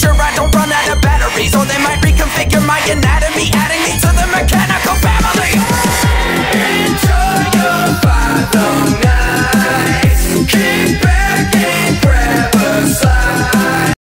future I don't run out of batteries. Or they might reconfigure my